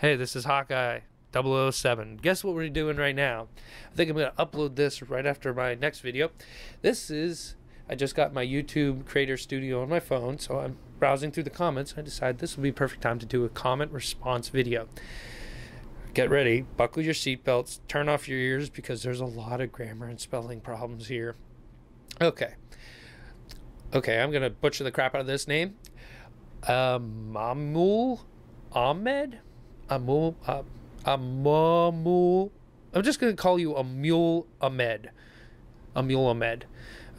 Hey, this is Hawkeye 007. Guess what we're doing right now? I think I'm going to upload this right after my next video. This is, I just got my YouTube Creator Studio on my phone, so I'm browsing through the comments. I decided this would be perfect time to do a comment response video. Get ready, buckle your seatbelts, turn off your ears because there's a lot of grammar and spelling problems here. Okay. Okay, I'm going to butcher the crap out of this name. Um, Amul Ahmed? Amul, uh, Amamul. I'm just going to call you Amul Ahmed. Amul Ahmed.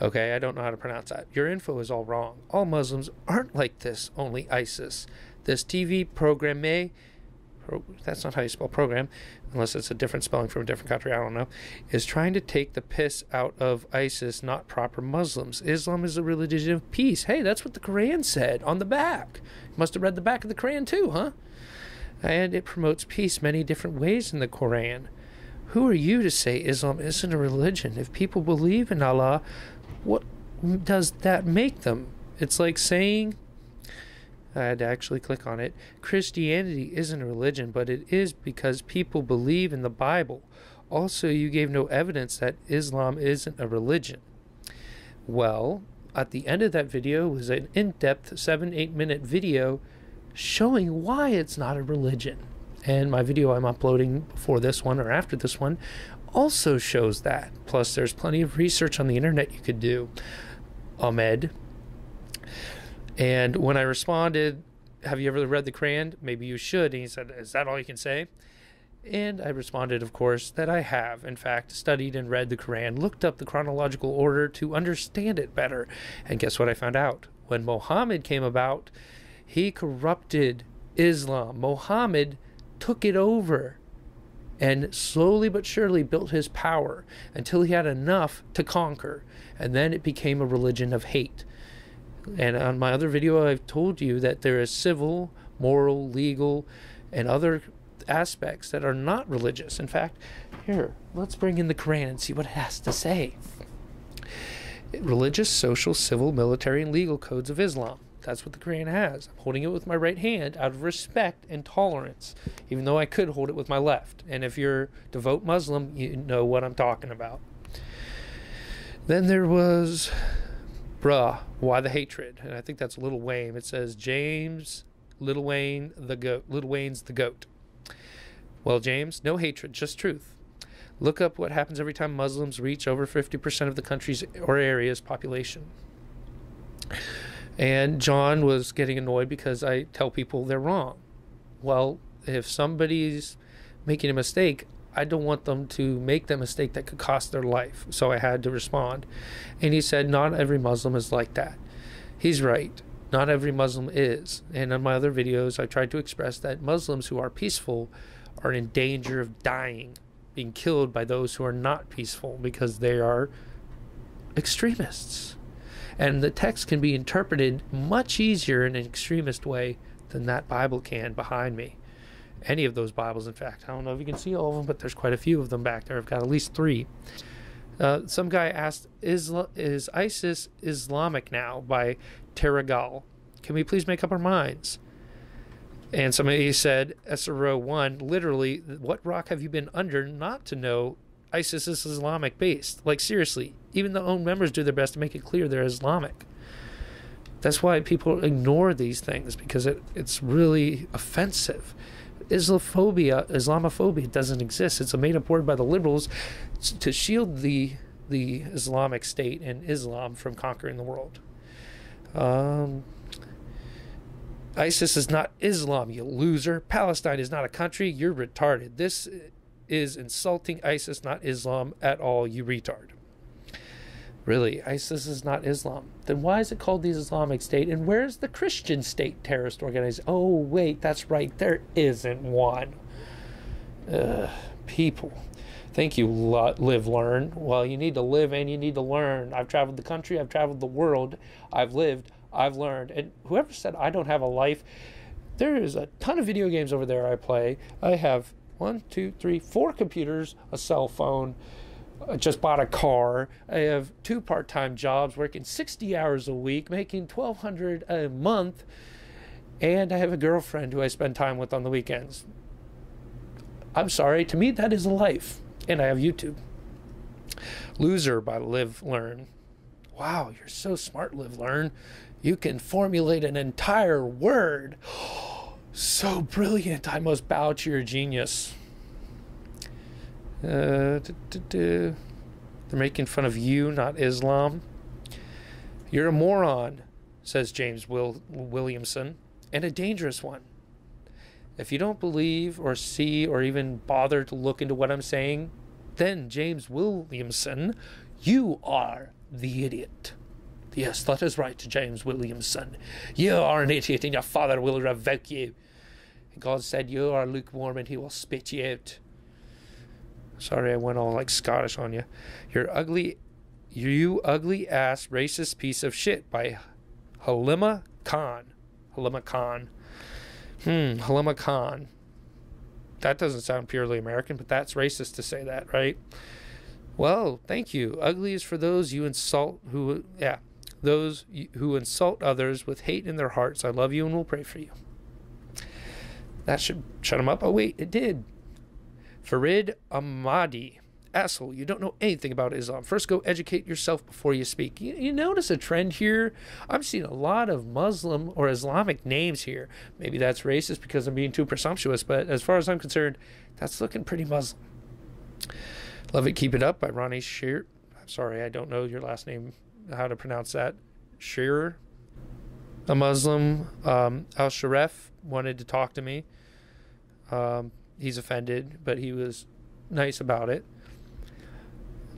Okay, I don't know how to pronounce that. Your info is all wrong. All Muslims aren't like this, only ISIS. This TV program may pro, that's not how you spell program, unless it's a different spelling from a different country, I don't know, is trying to take the piss out of ISIS, not proper Muslims. Islam is a religion of peace. Hey, that's what the Quran said on the back. Must have read the back of the Quran too, huh? And it promotes peace many different ways in the Quran. Who are you to say Islam isn't a religion? If people believe in Allah, what does that make them? It's like saying I had to actually click on it. Christianity isn't a religion, but it is because people believe in the Bible. Also, you gave no evidence that Islam isn't a religion. Well, at the end of that video was an in depth 7 8 minute video showing why it's not a religion. And my video I'm uploading before this one or after this one also shows that. Plus, there's plenty of research on the internet you could do. Ahmed, and when I responded, Have you ever read the Quran? Maybe you should. And he said, Is that all you can say? And I responded, of course, that I have, in fact, studied and read the Quran, looked up the chronological order to understand it better. And guess what I found out? When Muhammad came about, he corrupted Islam. Muhammad took it over and slowly but surely built his power until he had enough to conquer. And then it became a religion of hate. And on my other video, I've told you that there is civil, moral, legal, and other aspects that are not religious. In fact, here, let's bring in the Quran and see what it has to say. Religious, social, civil, military, and legal codes of Islam. That's what the Quran has. I'm holding it with my right hand out of respect and tolerance, even though I could hold it with my left. And if you're devout Muslim, you know what I'm talking about. Then there was bruh, why the hatred? And I think that's Little Wayne. It says James Little Wayne the goat. Little Wayne's the goat. Well, James, no hatred, just truth. Look up what happens every time Muslims reach over 50% of the country's or area's population. And John was getting annoyed because I tell people they're wrong. Well, if somebody's making a mistake, I don't want them to make that mistake that could cost their life. So I had to respond. And he said, Not every Muslim is like that. He's right. Not every Muslim is. And in my other videos, I tried to express that Muslims who are peaceful are in danger of dying, being killed by those who are not peaceful because they are extremists. And the text can be interpreted much easier in an extremist way than that Bible can behind me any of those Bibles, in fact. I don't know if you can see all of them, but there's quite a few of them back there. I've got at least three. Uh, some guy asked, is, is ISIS Islamic now by Terragal? Can we please make up our minds? And somebody said, SRO 1, literally, what rock have you been under not to know ISIS is Islamic based? Like, seriously, even the own members do their best to make it clear they're Islamic. That's why people ignore these things because it, it's really offensive. Islamophobia, Islamophobia doesn't exist. It's a made-up word by the liberals to shield the the Islamic State and Islam from conquering the world. Um, ISIS is not Islam, you loser. Palestine is not a country. You're retarded. This is insulting ISIS, not Islam at all, you retard. Really, ISIS is not Islam. Then why is it called the Islamic State? And where's the Christian state terrorist organization? Oh, wait, that's right. There isn't one. Ugh, people. Thank you, live, learn. Well, you need to live and you need to learn. I've traveled the country, I've traveled the world, I've lived, I've learned. And whoever said I don't have a life, there is a ton of video games over there I play. I have one, two, three, four computers, a cell phone just bought a car. I have two part-time jobs, working 60 hours a week, making 1200 a month, and I have a girlfriend who I spend time with on the weekends. I'm sorry, to me, that is a life. And I have YouTube. Loser by Live Learn. Wow, you're so smart, Live Learn. You can formulate an entire word. so brilliant. I must bow to your genius. Uh, They're making fun of you, not Islam. You're a moron, says James Will- Williamson, and a dangerous one. If you don't believe or see or even bother to look into what I'm saying, then James Williamson, you are the idiot. Yes, that is right, James Williamson. You are an idiot, and your father will revoke you. God said, You are lukewarm, and he will spit you out. Sorry, I went all like Scottish on you. You're ugly, you ugly ass racist piece of shit by Halima Khan. Halima Khan. Hmm, Halima Khan. That doesn't sound purely American, but that's racist to say that, right? Well, thank you. Ugly is for those you insult who, yeah, those who insult others with hate in their hearts. I love you and will pray for you. That should shut him up. Oh, wait, it did. Farid Ahmadi. Asshole, you don't know anything about Islam. First, go educate yourself before you speak. You, you notice a trend here? I'm seeing a lot of Muslim or Islamic names here. Maybe that's racist because I'm being too presumptuous, but as far as I'm concerned, that's looking pretty Muslim. Love It, Keep It Up by Ronnie Shear. I'm sorry, I don't know your last name, how to pronounce that. Shearer, a Muslim. Um, Al Sharef wanted to talk to me. Um, he's offended, but he was nice about it.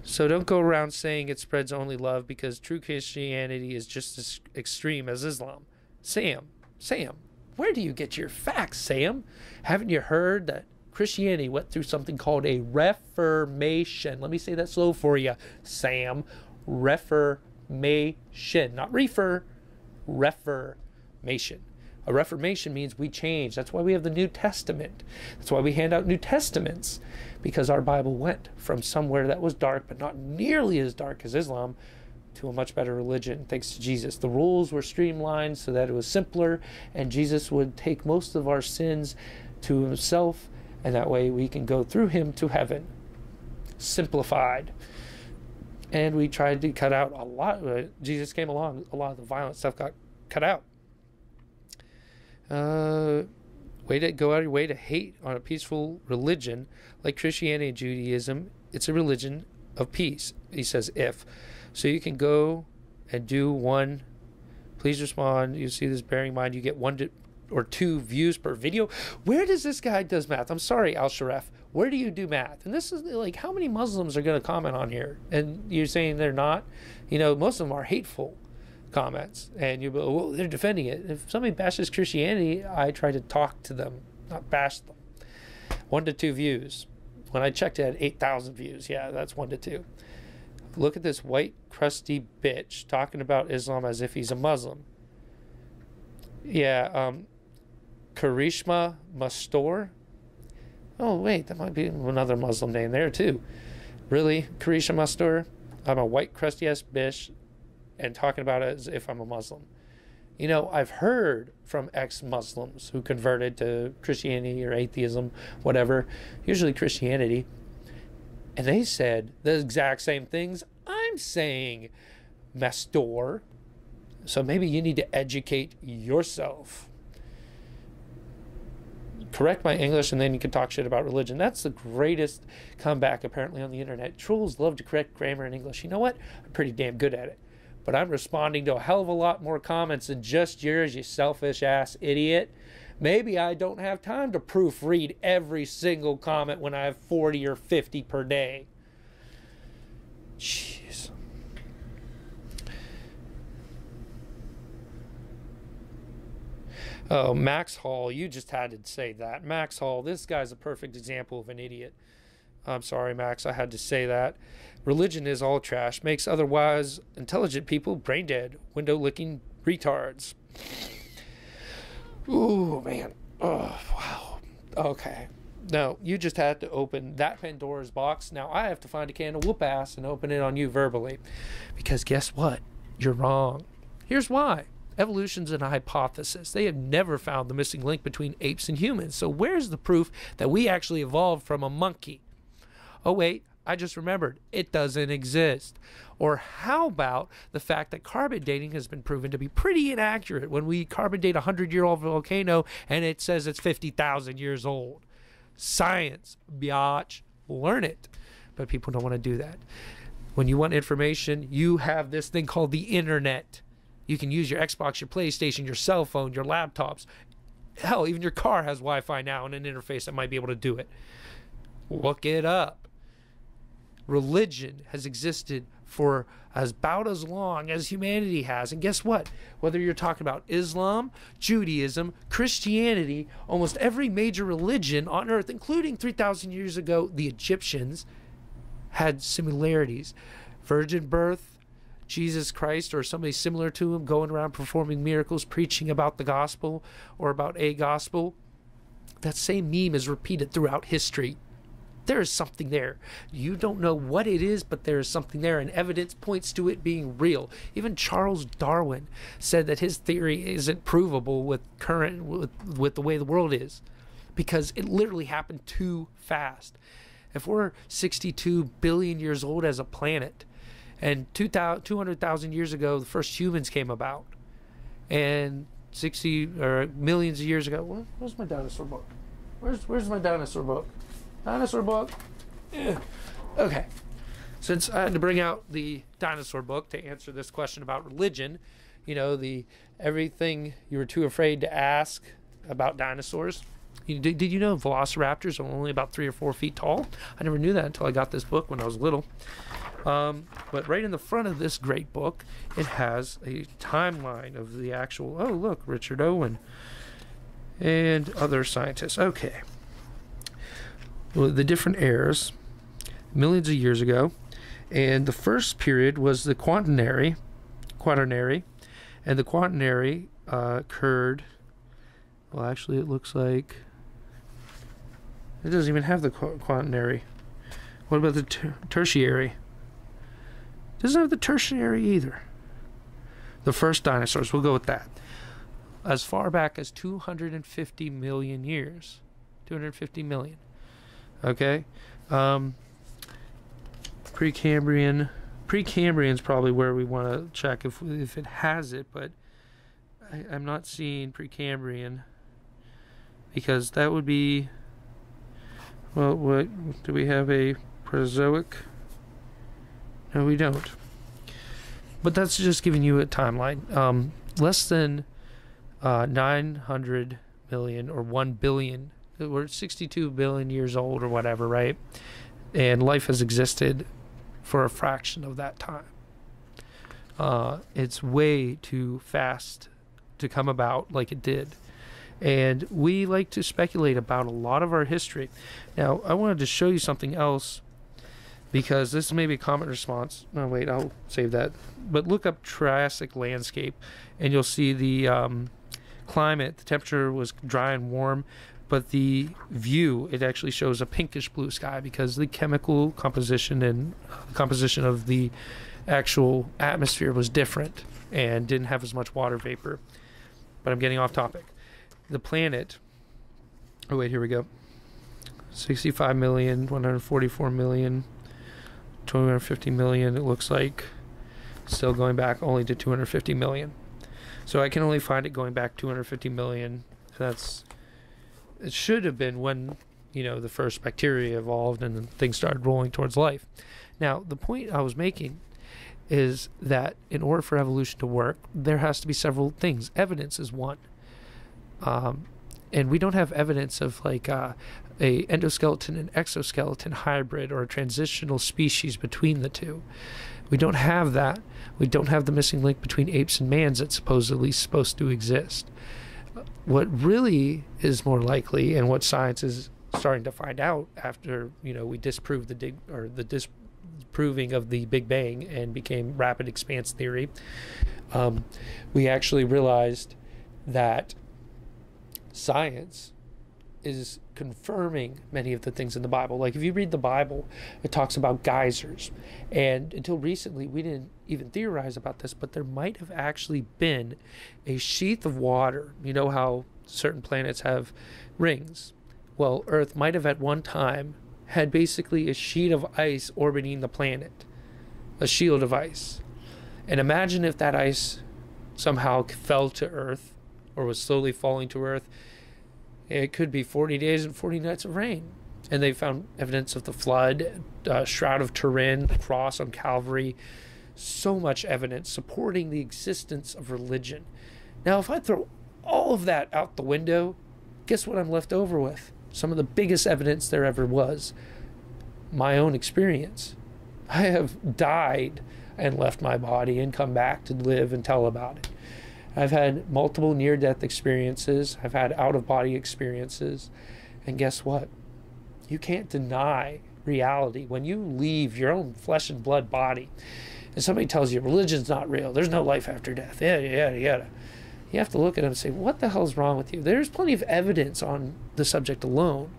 So don't go around saying it spreads only love because true Christianity is just as extreme as Islam. Sam, Sam, where do you get your facts, Sam? Haven't you heard that Christianity went through something called a reformation? Let me say that slow for you, Sam. Reformation, not refer, reformation. A reformation means we change. That's why we have the New Testament. That's why we hand out New Testaments, because our Bible went from somewhere that was dark, but not nearly as dark as Islam, to a much better religion, thanks to Jesus. The rules were streamlined so that it was simpler, and Jesus would take most of our sins to himself, and that way we can go through him to heaven. Simplified. And we tried to cut out a lot. Jesus came along, a lot of the violent stuff got cut out uh, way to go out of your way to hate on a peaceful religion like Christianity and Judaism. It's a religion of peace. He says, if. So you can go and do one. Please respond. You see this bearing in mind. You get one to, or two views per video. Where does this guy does math? I'm sorry, Al Sharef. Where do you do math? And this is like, how many Muslims are going to comment on here? And you're saying they're not? You know, most of them are hateful comments, and you'll go, well, they're defending it. If somebody bashes Christianity, I try to talk to them, not bash them. One to two views. When I checked, it had 8,000 views. Yeah, that's one to two. Look at this white, crusty bitch talking about Islam as if he's a Muslim. Yeah, um, Karishma Mastor. Oh, wait, that might be another Muslim name there, too. Really, Karishma Mastor? I'm a white, crusty ass bitch and talking about it as if I'm a Muslim. You know, I've heard from ex Muslims who converted to Christianity or atheism, whatever, usually Christianity, and they said the exact same things I'm saying, Mastor. So maybe you need to educate yourself. Correct my English and then you can talk shit about religion. That's the greatest comeback apparently on the internet. Trolls love to correct grammar in English. You know what? I'm pretty damn good at it but I'm responding to a hell of a lot more comments than just yours, you selfish ass idiot. Maybe I don't have time to proofread every single comment when I have 40 or 50 per day. Jeez. Oh, Max Hall, you just had to say that. Max Hall, this guy's a perfect example of an idiot. I'm sorry, Max, I had to say that. Religion is all trash, makes otherwise intelligent people brain dead, window licking retards. Ooh, man. Oh, wow. Okay. Now, you just had to open that Pandora's box. Now, I have to find a can of whoop ass and open it on you verbally. Because guess what? You're wrong. Here's why. Evolution's an hypothesis. They have never found the missing link between apes and humans. So where's the proof that we actually evolved from a monkey? Oh wait, I just remembered it doesn't exist. Or how about the fact that carbon dating has been proven to be pretty inaccurate when we carbon date a 100 year old volcano and it says it's 50,000 years old? Science, biatch, learn it. But people don't want to do that. When you want information, you have this thing called the internet. You can use your Xbox, your PlayStation, your cell phone, your laptops. Hell, even your car has Wi Fi now and an interface that might be able to do it. Look it up. Religion has existed for as about as long as humanity has. And guess what? Whether you're talking about Islam, Judaism, Christianity, almost every major religion on earth, including 3,000 years ago, the Egyptians, had similarities. Virgin birth, Jesus Christ, or somebody similar to him going around performing miracles, preaching about the gospel or about a gospel. That same meme is repeated throughout history there is something there. You don't know what it is, but there is something there, and evidence points to it being real. Even Charles Darwin said that his theory isn't provable with current with, with the way the world is, because it literally happened too fast. If we're 62 billion years old as a planet, and 200,000 years ago the first humans came about, and 60 or millions of years ago, where, where's my dinosaur book? Where's where's my dinosaur book? Dinosaur book. Yeah. Okay. Since I had to bring out the dinosaur book to answer this question about religion, you know, the everything you were too afraid to ask about dinosaurs. You, did, did you know velociraptors are only about three or four feet tall? I never knew that until I got this book when I was little. Um, but right in the front of this great book, it has a timeline of the actual. Oh, look, Richard Owen and other scientists. Okay the different eras millions of years ago. And the first period was the Quaternary, Quaternary, and the Quaternary uh, occurred. Well, actually, it looks like it doesn't even have the Quaternary. What about the ter- Tertiary? It doesn't have the Tertiary either. The first dinosaurs. We'll go with that. As far back as 250 million years. 250 million. Okay. Um, Precambrian. Precambrian is probably where we want to check if if it has it, but I, I'm not seeing Precambrian because that would be. Well, what do we have a Prozoic? No, we don't. But that's just giving you a timeline. Um, less than uh, 900 million or 1 billion we're 62 billion years old or whatever, right? And life has existed for a fraction of that time. Uh, it's way too fast to come about like it did. And we like to speculate about a lot of our history. Now, I wanted to show you something else because this may be a comment response. No, wait, I'll save that. But look up Triassic landscape and you'll see the um, climate. The temperature was dry and warm but the view it actually shows a pinkish blue sky because the chemical composition and uh, composition of the actual atmosphere was different and didn't have as much water vapor. But I'm getting off topic. The planet. Oh wait, here we go. 65 million, 144 million, 250 million. It looks like still going back only to 250 million. So I can only find it going back 250 million. That's it should have been when you know the first bacteria evolved and things started rolling towards life. Now, the point I was making is that in order for evolution to work, there has to be several things. Evidence is one, um, and we don't have evidence of like uh, a endoskeleton and exoskeleton hybrid or a transitional species between the two. We don't have that. We don't have the missing link between apes and mans that's supposedly supposed to exist what really is more likely and what science is starting to find out after you know we disproved the dig or the disproving of the Big Bang and became rapid expanse theory, um, we actually realized that science is confirming many of the things in the Bible. Like if you read the Bible, it talks about geysers. And until recently, we didn't even theorize about this, but there might have actually been a sheath of water. You know how certain planets have rings? Well, Earth might have at one time had basically a sheet of ice orbiting the planet, a shield of ice. And imagine if that ice somehow fell to Earth or was slowly falling to Earth. It could be 40 days and 40 nights of rain. And they found evidence of the flood, uh, Shroud of Turin, the cross on Calvary, so much evidence supporting the existence of religion. Now, if I throw all of that out the window, guess what I'm left over with? Some of the biggest evidence there ever was my own experience. I have died and left my body and come back to live and tell about it. I've had multiple near death experiences, I've had out of body experiences, and guess what? You can't deny reality. When you leave your own flesh and blood body, and somebody tells you religion's not real, there's no life after death, yeah, yeah, yeah. You have to look at them and say, what the hell is wrong with you? There's plenty of evidence on the subject alone.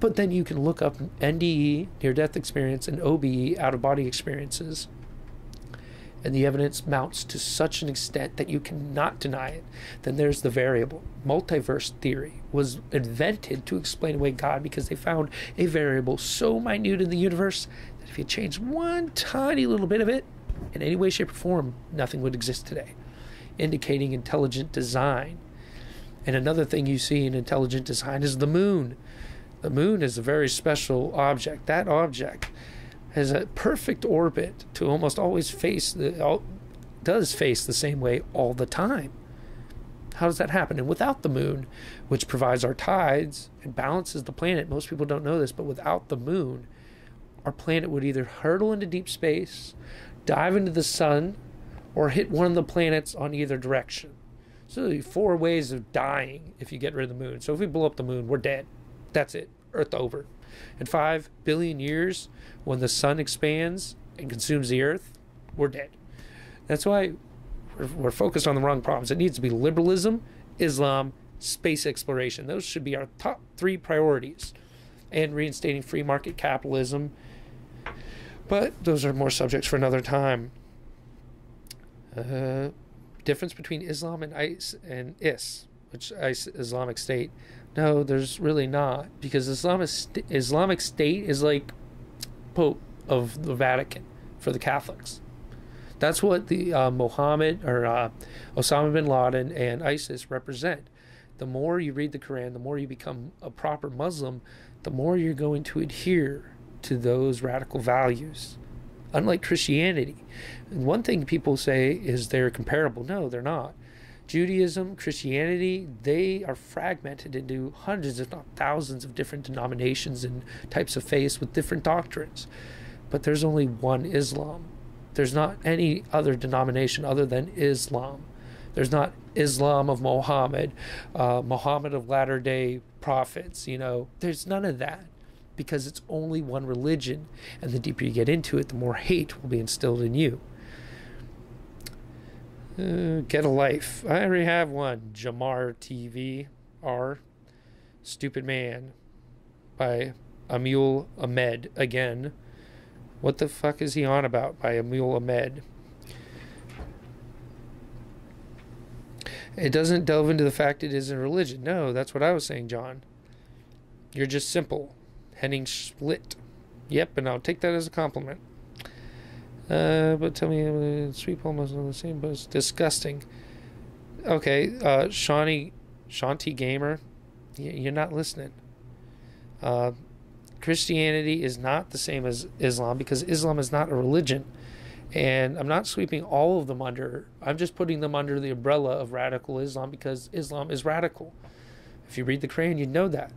But then you can look up NDE, near death experience, and OBE, out of body experiences, and the evidence mounts to such an extent that you cannot deny it, then there's the variable. Multiverse theory was invented to explain away God because they found a variable so minute in the universe that if you change one tiny little bit of it, in any way, shape, or form, nothing would exist today, indicating intelligent design. And another thing you see in intelligent design is the moon. The moon is a very special object. That object has a perfect orbit to almost always face the does face the same way all the time. How does that happen? And without the moon, which provides our tides and balances the planet, most people don't know this, but without the moon, our planet would either hurtle into deep space, dive into the sun, or hit one of the planets on either direction. So four ways of dying if you get rid of the moon. So if we blow up the moon, we're dead. That's it. Earth over. In five billion years, when the sun expands and consumes the earth, we're dead. That's why we're, we're focused on the wrong problems. It needs to be liberalism, Islam, space exploration. Those should be our top three priorities. And reinstating free market capitalism. But those are more subjects for another time. Uh, difference between Islam and IS and IS, which IS, Islamic State. No, there's really not because Islamic Islamic State is like Pope of the Vatican for the Catholics. That's what the uh, Mohammed or uh, Osama bin Laden and ISIS represent. The more you read the Quran, the more you become a proper Muslim, the more you're going to adhere to those radical values. Unlike Christianity, one thing people say is they're comparable. No, they're not. Judaism, Christianity, they are fragmented into hundreds, if not thousands, of different denominations and types of faiths with different doctrines. But there's only one Islam. There's not any other denomination other than Islam. There's not Islam of Muhammad, uh, Muhammad of Latter day Prophets. You know, there's none of that because it's only one religion. And the deeper you get into it, the more hate will be instilled in you. Uh, get a life. I already have one. Jamar TV R. Stupid Man by Amul Ahmed again. What the fuck is he on about by Amul Ahmed? It doesn't delve into the fact it isn't religion. No, that's what I was saying, John. You're just simple. Henning split. Yep, and I'll take that as a compliment. Uh, but tell me, uh, sweet poem is not the same, but it's disgusting. Okay, uh, Shawnee, Shanti Gamer, you're not listening. Uh, Christianity is not the same as Islam because Islam is not a religion. And I'm not sweeping all of them under, I'm just putting them under the umbrella of radical Islam because Islam is radical. If you read the Quran, you know that.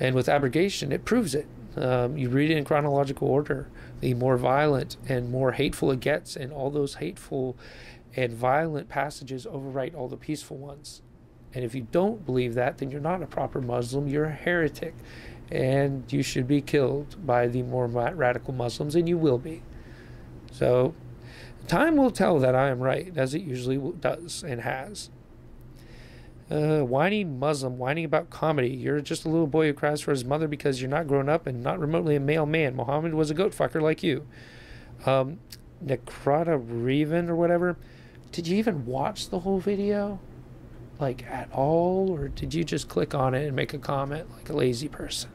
And with abrogation, it proves it. Um, you read it in chronological order the more violent and more hateful it gets, and all those hateful and violent passages overwrite all the peaceful ones. And if you don't believe that, then you're not a proper Muslim, you're a heretic. And you should be killed by the more radical Muslims, and you will be. So, time will tell that I am right, as it usually does and has. Uh, whining Muslim, whining about comedy. You're just a little boy who cries for his mother because you're not grown up and not remotely a male man. Muhammad was a goat fucker like you. Um, Necrata Reven or whatever. Did you even watch the whole video? Like at all? Or did you just click on it and make a comment like a lazy person?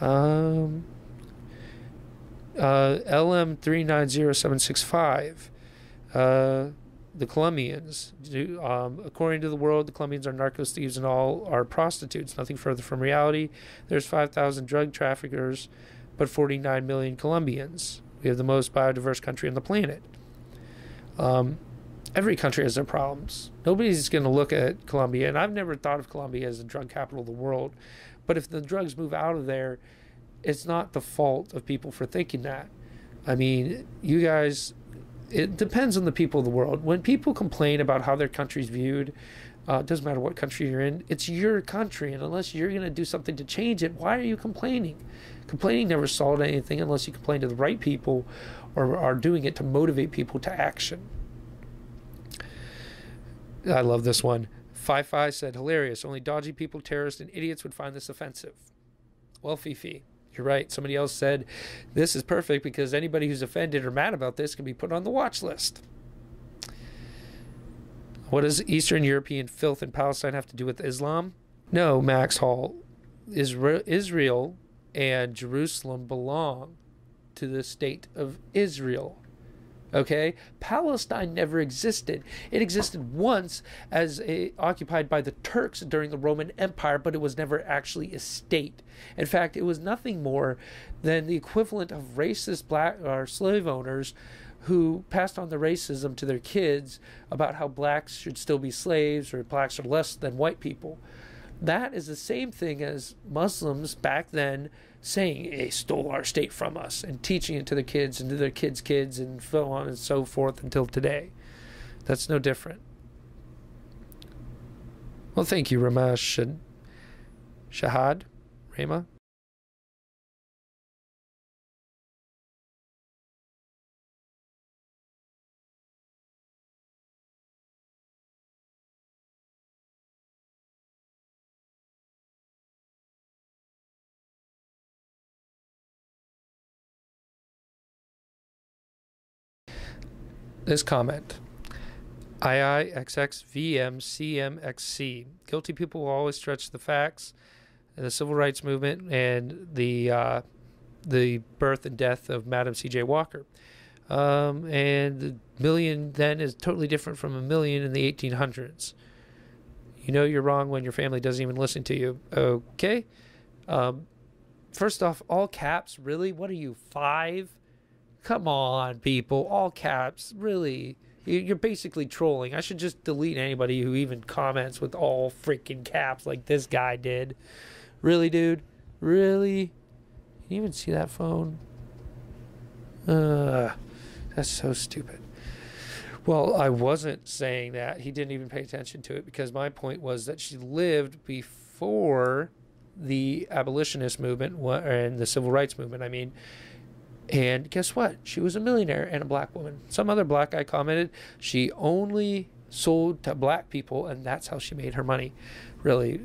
Um, uh, LM390765. Uh, the Colombians, um, according to the world, the Colombians are narco thieves and all are prostitutes. Nothing further from reality. There's 5,000 drug traffickers, but 49 million Colombians. We have the most biodiverse country on the planet. Um, every country has their problems. Nobody's going to look at Colombia, and I've never thought of Colombia as the drug capital of the world. But if the drugs move out of there, it's not the fault of people for thinking that. I mean, you guys, it depends on the people of the world. When people complain about how their country's viewed, uh, it doesn't matter what country you're in, it's your country. And unless you're going to do something to change it, why are you complaining? Complaining never solved anything unless you complain to the right people or are doing it to motivate people to action. I love this one. Fi Fi said, hilarious. Only dodgy people, terrorists, and idiots would find this offensive. Well, Fifi, you're right. Somebody else said, this is perfect because anybody who's offended or mad about this can be put on the watch list. What does Eastern European filth in Palestine have to do with Islam? No, Max Hall. Israel and Jerusalem belong to the state of Israel. Okay, Palestine never existed. It existed once as a, occupied by the Turks during the Roman Empire, but it was never actually a state. In fact, it was nothing more than the equivalent of racist black or slave owners who passed on the racism to their kids about how blacks should still be slaves or blacks are less than white people. That is the same thing as Muslims back then saying they stole our state from us and teaching it to the kids and to their kids' kids and so on and so forth until today. That's no different. Well, thank you, and Shahad, Rama. This comment. IIXXVMCMXC. Guilty people will always stretch the facts. And the civil rights movement and the uh, the birth and death of Madam C.J. Walker. Um, and the million then is totally different from a million in the 1800s. You know you're wrong when your family doesn't even listen to you. Okay. Um, first off, all caps. Really? What are you five? Come on, people. All caps. Really. You're basically trolling. I should just delete anybody who even comments with all freaking caps like this guy did. Really, dude? Really? Can you even see that phone? Uh, that's so stupid. Well, I wasn't saying that. He didn't even pay attention to it because my point was that she lived before the abolitionist movement and the civil rights movement. I mean, and guess what? She was a millionaire and a black woman. Some other black guy commented she only sold to black people, and that's how she made her money. Really,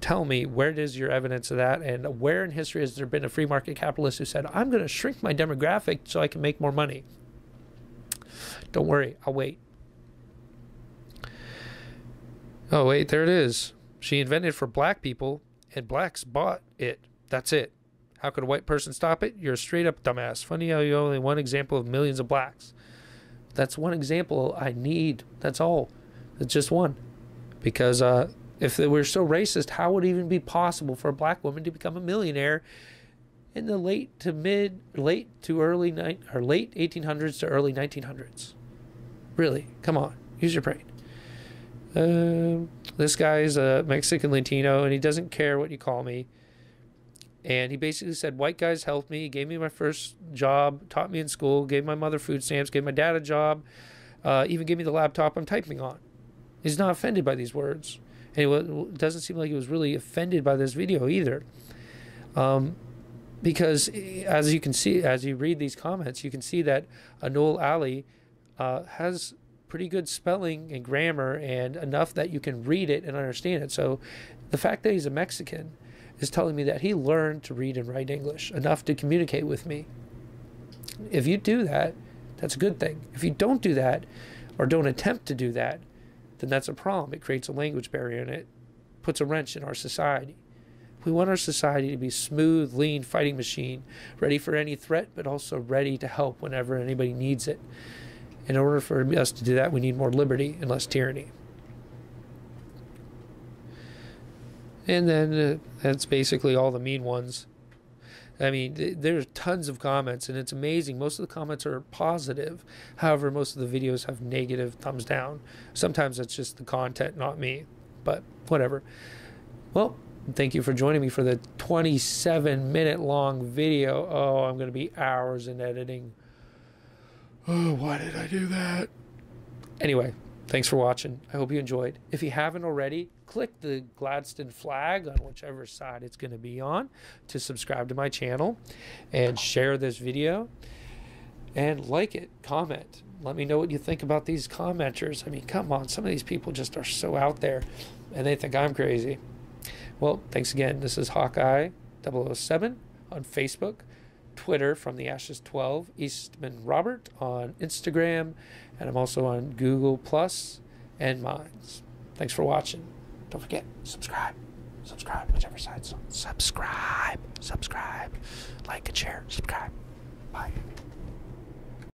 tell me where is your evidence of that, and where in history has there been a free market capitalist who said, "I'm going to shrink my demographic so I can make more money"? Don't worry, I'll wait. Oh wait, there it is. She invented for black people, and blacks bought it. That's it. How could a white person stop it? You're a straight up dumbass. Funny how you're only one example of millions of blacks. That's one example I need. That's all. It's just one. Because uh, if they were so racist, how would it even be possible for a black woman to become a millionaire in the late to mid, late to early night or late 1800s to early 1900s? Really? Come on, use your brain. Uh, this guy's a Mexican Latino, and he doesn't care what you call me. And he basically said, White guys helped me, gave me my first job, taught me in school, gave my mother food stamps, gave my dad a job, uh, even gave me the laptop I'm typing on. He's not offended by these words. And it doesn't seem like he was really offended by this video either. Um, because as you can see, as you read these comments, you can see that Anul Ali uh, has pretty good spelling and grammar and enough that you can read it and understand it. So the fact that he's a Mexican is telling me that he learned to read and write English enough to communicate with me. If you do that, that's a good thing. If you don't do that or don't attempt to do that, then that's a problem. It creates a language barrier and it puts a wrench in our society. We want our society to be smooth, lean fighting machine, ready for any threat, but also ready to help whenever anybody needs it. In order for us to do that, we need more liberty and less tyranny. And then uh, that's basically all the mean ones. I mean, th- there's tons of comments, and it's amazing. Most of the comments are positive. However, most of the videos have negative thumbs down. Sometimes it's just the content, not me. But whatever. Well, thank you for joining me for the 27 minute long video. Oh, I'm going to be hours in editing. Oh, why did I do that? Anyway, thanks for watching. I hope you enjoyed. If you haven't already, click the Gadsden flag on whichever side it's going to be on to subscribe to my channel and share this video and like it, comment. Let me know what you think about these commenters. I mean, come on, some of these people just are so out there and they think I'm crazy. Well, thanks again. This is Hawkeye 007 on Facebook. Twitter from the Ashes 12, Eastman Robert on Instagram, and I'm also on Google Plus and Minds. Thanks for watching. Don't forget, subscribe. Subscribe, whichever side. Subscribe. Subscribe. Like and share. Subscribe. Bye.